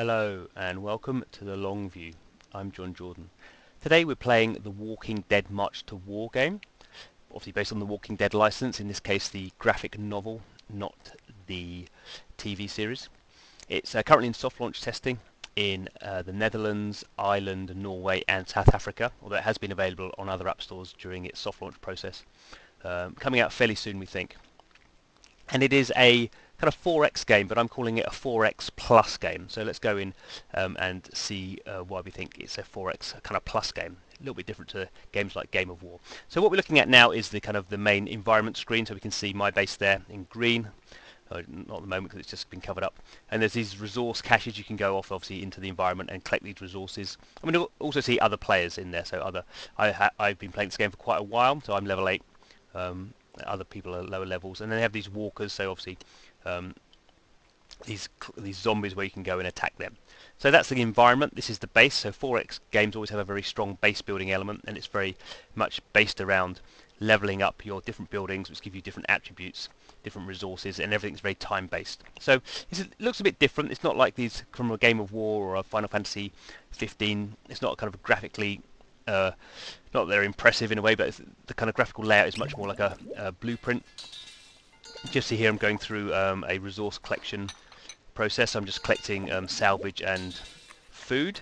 Hello and welcome to the Loong View. I'm Jon Jordan. Today we're playing the Walking Dead March to War game, obviously based on the Walking Dead license, in this case the graphic novel, not the TV series. It's uh, currently in soft launch testing in uh, the Netherlands, Ireland, Norway and South Africa, although it has been available on other app stores during its soft launch process. Um, coming out fairly soon we think. And it is a kind of 4x game, but I'm calling it a 4x plus game. So let's go in um, and see uh, why we think it's a 4x kind of plus game. A little bit different to games like Game of War. So what we're looking at now is the kind of the main environment screen. So we can see my base there in green. Uh, not at the moment because it's just been covered up. And there's these resource caches you can go off obviously into the environment and collect these resources. I'm going to also see other players in there. So other I I've been playing this game for quite a while, so I'm level 8. Um, other people are lower levels, and then they have these walkers. So obviously um, these these zombies where you can go and attack them. So that's the environment. This is the base. So 4X games always have a very strong base building element, and it's very much based around leveling up your different buildings, which give you different attributes, different resources, and everything's very time-based. So it looks a bit different. It's not like these from a Game of War or a Final Fantasy 15. It's not kind of graphically uh, not that they're impressive in a way, but the kind of graphical layout is much more like a, a blueprint. Just see here I'm going through um, a resource collection process. I'm just collecting um, salvage and food.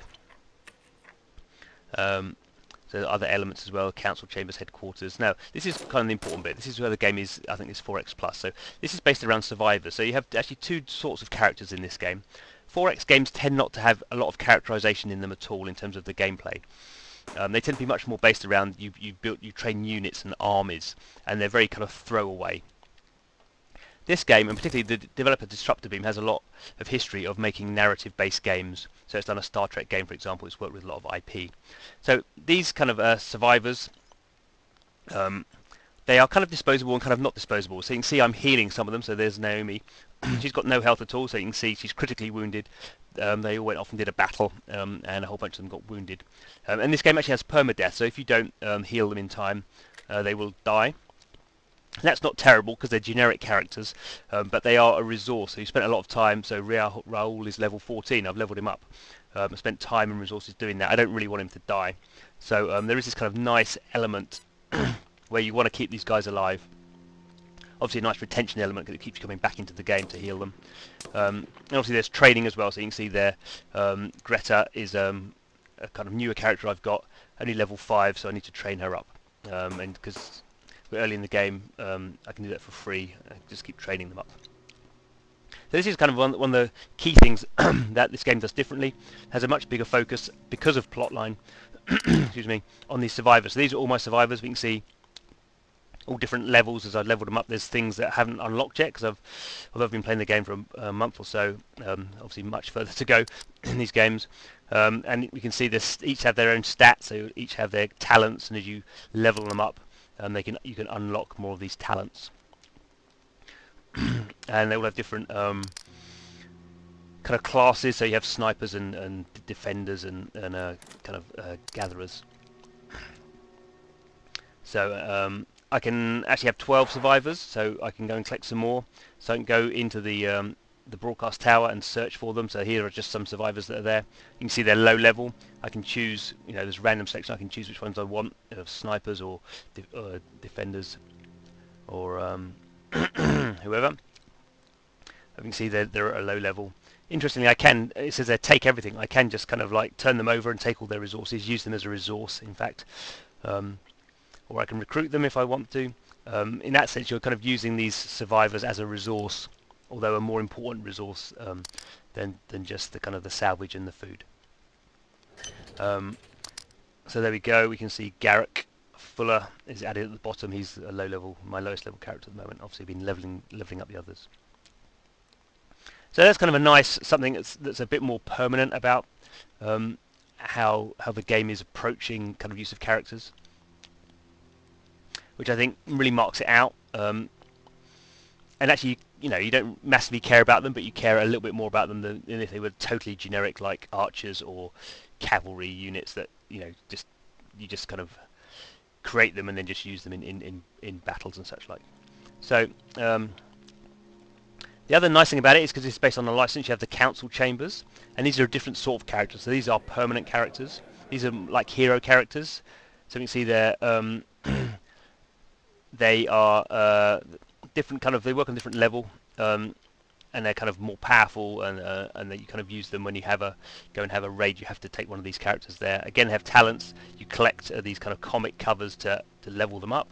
Um, so other elements as well, council chambers, headquarters. Now, this is kind of the important bit. This is where the game is, I think, is 4x plus. So this is based around survivors. So you have actually two sorts of characters in this game. 4x games tend not to have a lot of characterization in them at all in terms of the gameplay. Um, they tend to be much more based around you you built you train units and armies, and they're very kind of throwaway. This game, and particularly the developer Disruptor Beam, has a lot of history of making narrative-based games. So it's done a Star Trek game, for example. It's worked with a lot of IP. So these kind of uh, survivors, um, they are kind of disposable and kind of not disposable. So you can see I'm healing some of them. So there's Naomi. she's got no health at all. So you can see she's critically wounded. Um, they all went off and did a battle, um, and a whole bunch of them got wounded. Um, and this game actually has permadeath. So if you don't um, heal them in time, uh, they will die. That's not terrible because they're generic characters, um, but they are a resource. So you spent a lot of time. So Raoul, Raoul is level 14. I've leveled him up. Um, I spent time and resources doing that. I don't really want him to die. So um, there is this kind of nice element where you want to keep these guys alive. Obviously a nice retention element because it keeps coming back into the game to heal them. Um, and obviously there's training as well. So you can see there um, Greta is um, a kind of newer character I've got. Only level 5 so I need to train her up. And because early in the game, um, I can do that for free. I just keep training them up. So this is kind of one, one of the key things that this game does differently. has a much bigger focus because of plotline. excuse me, on these survivors. So these are all my survivors. We can see all different levels as I've leveled them up. There's things that I haven't unlocked yet because I've, although I've been playing the game for a, a month or so, um, obviously much further to go in these games. Um, and we can see this each have their own stats, so each have their talents, and as you level them up, and they can you can unlock more of these talents. And they will have different um, kind of classes. So you have snipers and, and defenders and, and uh, kind of uh, gatherers. So um, I can actually have 12 survivors so I can go and collect some more. So I can go into the um, the broadcast tower and search for them. So here are just some survivors that are there. You can see they're low level. I can choose, you know, there's random selection. I can choose which ones I want, of snipers or de uh, defenders or um, whoever. You can see they're, they're at a low level. Interestingly, I can, it says they take everything. I can just kind of like turn them over and take all their resources, use them as a resource, in fact. Um, or I can recruit them if I want to. Um, in that sense, you're kind of using these survivors as a resource although a more important resource um, than than just the kind of the salvage and the food. Um, so there we go. We can see Garrick Fuller is added at the bottom. He's a low level, my lowest level character at the moment. Obviously, been leveling leveling up the others. So that's kind of a nice something that's that's a bit more permanent about um, how how the game is approaching kind of use of characters, which I think really marks it out. Um, and actually you know you don't massively care about them, but you care a little bit more about them than, than if they were totally generic like archers or cavalry units that you know just you just kind of create them and then just use them in, in, in, in battles and such like. So um, The other nice thing about it is because it's based on a license, you have the council chambers, and these are a different sort of characters. So these are permanent characters. These are like hero characters. So you can see there, um, they are uh, different kind of. They work on different level, um, and they're kind of more powerful, and uh, and that you kind of use them when you have a go and have a raid. You have to take one of these characters there. Again, have talents. You collect uh, these kind of comic covers to to level them up.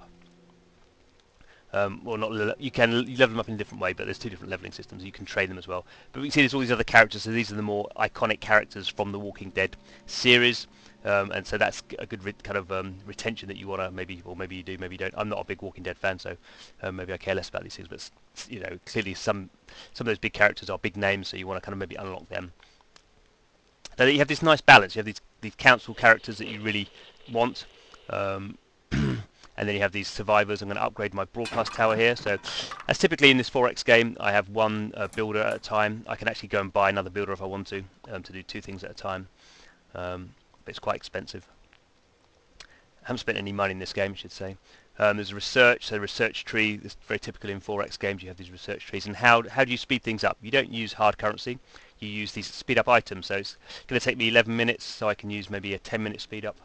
Um, well, not you can you level them up in a different way, but there's two different leveling systems. You can train them as well. But we can see there's all these other characters. So these are the more iconic characters from the Walking Dead series. Um, and so that's a good kind of um, retention that you want to maybe, or maybe you do, maybe you don't. I'm not a big Walking Dead fan, so um, maybe I care less about these things. But you know, clearly some some of those big characters are big names, so you want to kind of maybe unlock them. So you have this nice balance. You have these these council characters that you really want, um, and then you have these survivors. I'm going to upgrade my broadcast tower here. So, as typically in this 4X game, I have one uh, builder at a time. I can actually go and buy another builder if I want to, um, to do two things at a time. Um, but it's quite expensive. I haven't spent any money in this game, I should say. Um, there's a research, so research tree. This is very typical in 4X games. You have these research trees, and how how do you speed things up? You don't use hard currency. You use these speed up items. So it's going to take me 11 minutes, so I can use maybe a 10 minute speed up,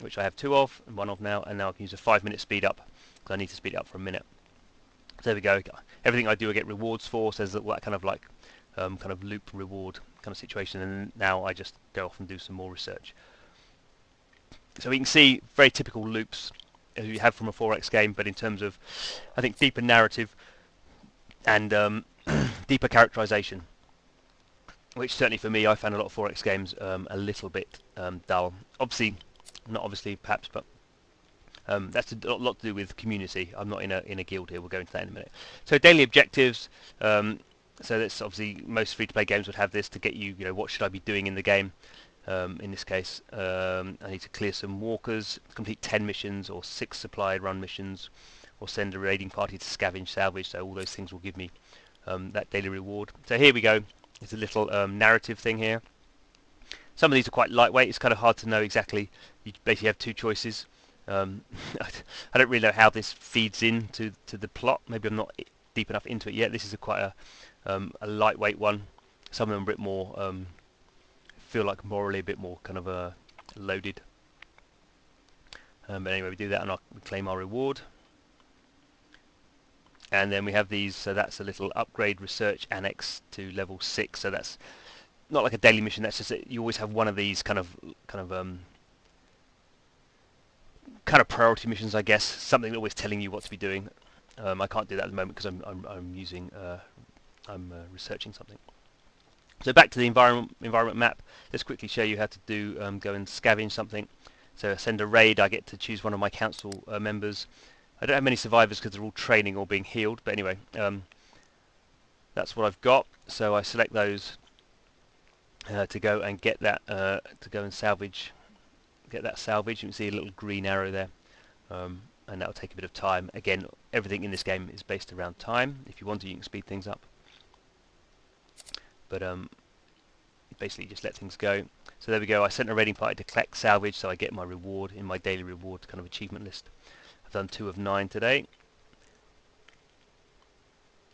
which I have two of, and one of now, and now I can use a five minute speed up because I need to speed up for a minute. So there we go. Everything I do, I get rewards for. So there's that kind of like um, kind of loop reward kind of situation, and now I just go off and do some more research. So we can see very typical loops as you have from a 4X game, but in terms of, I think, deeper narrative and um, deeper characterization, which certainly for me, I found a lot of 4X games um, a little bit um, dull. Obviously, not obviously perhaps, but um, that's a lot to do with community. I'm not in a in a guild here. We'll go into that in a minute. So daily objectives. Um, so that's obviously most free-to-play games would have this to get you, you know, what should I be doing in the game. Um, in this case, um, I need to clear some walkers, complete 10 missions or 6 supply run missions, or send a raiding party to scavenge salvage, so all those things will give me um, that daily reward. So here we go, it's a little um, narrative thing here. Some of these are quite lightweight, it's kind of hard to know exactly, you basically have two choices. Um, I don't really know how this feeds into to the plot, maybe I'm not deep enough into it yet. This is a quite a, um, a lightweight one, some of them are a bit more feel like morally a bit more kind of uh, loaded. Um, but anyway, we do that and we claim our reward. And then we have these, so that's a little upgrade research annex to level 6. So that's not like a daily mission, that's just that you always have one of these kind of kind of um, kind of priority missions, I guess. Something always telling you what to be doing. Um, I can't do that at the moment because I'm, I'm, I'm using uh, I'm uh, researching something. So back to the environment environment map. Let's quickly show you how to do um, go and scavenge something. So I send a raid. I get to choose one of my council uh, members. I don't have many survivors because they're all training or being healed. But anyway, um, that's what I've got. So I select those uh, to go and get that uh, to go and salvage. Get that salvage. You can see a little green arrow there. Um, and that'll take a bit of time. Again, everything in this game is based around time. If you want to, you can speed things up but um, basically just let things go. So there we go, I sent a raiding party to collect salvage, so I get my reward in my daily reward kind of achievement list. I've done two of nine today.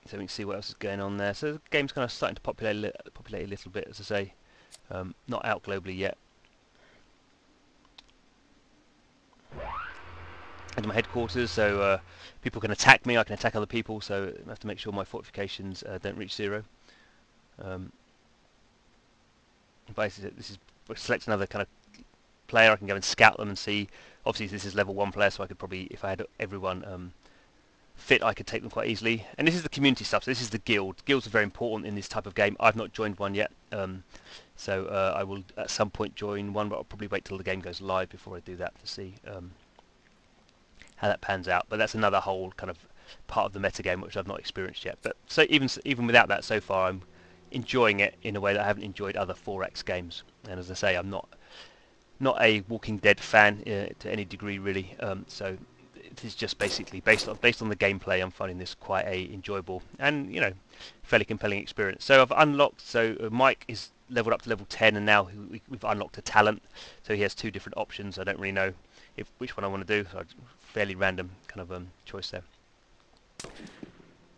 So we can see what else is going on there. So the game's kind of starting to populate, populate a little bit, as I say. Um, not out globally yet. Into my headquarters, so uh, people can attack me, I can attack other people, so I have to make sure my fortifications uh, don't reach zero. Um, basically, this is select another kind of player. I can go and scout them and see. Obviously, this is level one player, so I could probably, if I had everyone um, fit, I could take them quite easily. And this is the community stuff. So this is the guild. Guilds are very important in this type of game. I've not joined one yet, um, so uh, I will at some point join one, but I'll probably wait till the game goes live before I do that to see um, how that pans out. But that's another whole kind of part of the metagame which I've not experienced yet. But so even even without that, so far I'm enjoying it in a way that I haven't enjoyed other 4X games. And as I say, I'm not not a Walking Dead fan uh, to any degree really. Um, so it is just basically based on based on the gameplay. I'm finding this quite a enjoyable and you know fairly compelling experience. So I've unlocked. So uh, Mike is leveled up to level 10, and now we, have unlocked a talent. So he has two different options. I don't really know if which one I want to do. So fairly random kind of um, choice there.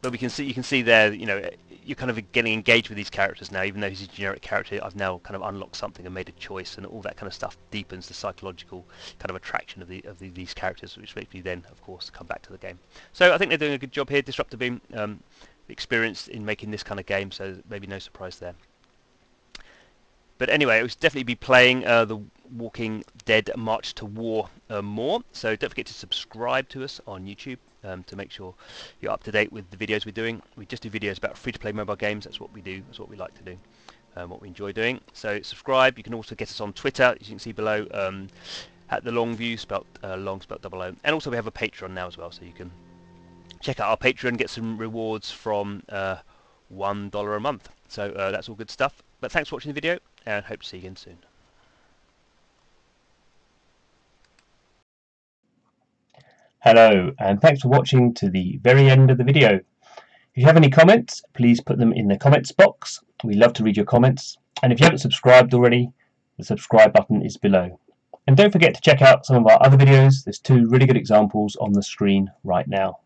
But we can see you can see there. You know you're kind of getting engaged with these characters now, even though he's a generic character. I've now kind of unlocked something and made a choice, and all that kind of stuff deepens the psychological kind of attraction of the of the, these characters, which makes me then, of course, come back to the game. So I think they're doing a good job here. Disruptor Beam, um, experienced in making this kind of game, so maybe no surprise there. But anyway, I will definitely be playing uh, the Walking Dead March to War uh, more. So don't forget to subscribe to us on YouTube um, to make sure you're up to date with the videos we're doing. We just do videos about free-to-play mobile games. That's what we do. That's what we like to do. Um, what we enjoy doing. So subscribe. You can also get us on Twitter, as you can see below, um, at the Loongview, spelt uh, long, spelt double O. And also we have a Patreon now as well, so you can check out our Patreon, get some rewards from uh, one dollar a month. So uh, that's all good stuff. But thanks for watching the video, and hope to see you again soon. Hello, and thanks for watching to the very end of the video. If you have any comments, please put them in the comments box. We love to read your comments. And if you haven't subscribed already, the subscribe button is below. And don't forget to check out some of our other videos. There's two really good examples on the screen right now.